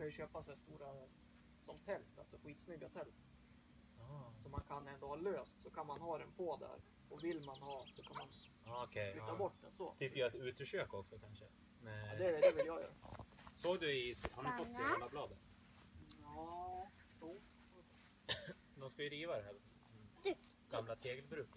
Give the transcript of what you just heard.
kan ju köpa så här stora som tält, alltså skitsnygga tält. Ah, Så man kan ändå ha löst, så kan man ha den på där. Och vill man ha så kan man ah, flytta ja. bort den så. Typ göra ett utekök också kanske? Med... Ja, det, det vill jag göra. Såg du i... Har ni fått se hela bladet? Ja, jo. De ska ju riva det här gamla tegelbruket.